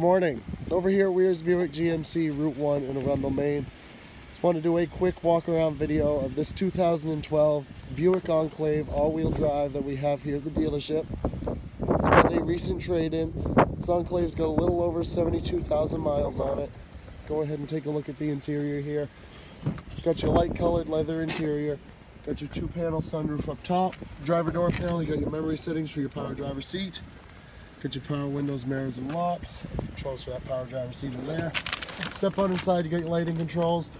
Good morning. Over here at Weir's Buick GMC Route 1 in Arundel, Maine. Just want to do a quick walk around video of this 2012 Buick Enclave all-wheel drive that we have here at the dealership. This was a recent trade-in. This Enclave's got a little over 72,000 miles on it. Go ahead and take a look at the interior here. Got your light colored leather interior. Got your two panel sunroof up top. Driver door panel, you got your memory settings for your power driver seat. Got your power windows, mirrors, and locks. Controls for that power driver seat in there. Step on inside, you got your lighting controls.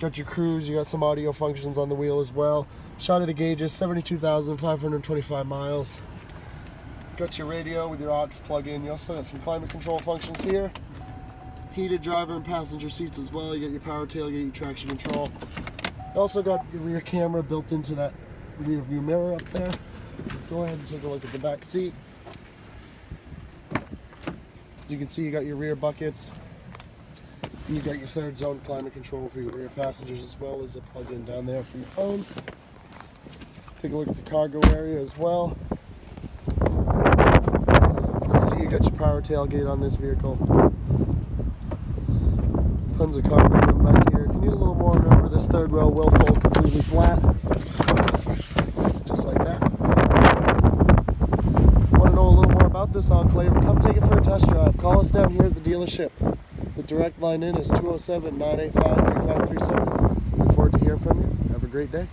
Got your cruise, you got some audio functions on the wheel as well. Shot of the gauges, 72,525 miles. Got your radio with your aux plug-in. You also got some climate control functions here. Heated driver and passenger seats as well. You got your power tailgate, your traction control. You also got your rear camera built into that rear view mirror up there. Go ahead and take a look at the back seat. As you can see, you got your rear buckets. You got your third zone climate control for your rear passengers as well as a plug-in down there for your phone. Take a look at the cargo area as well. See, you got your power tailgate on this vehicle. Tons of cargo room back here. If you need a little more, remember this third row will fold completely flat. Just like that. Want to know a little more about this Enclave? Come take it for a test drive. Call us down here at the dealership. The direct line in is 207 985 3537. Look forward to hearing from you. Have a great day.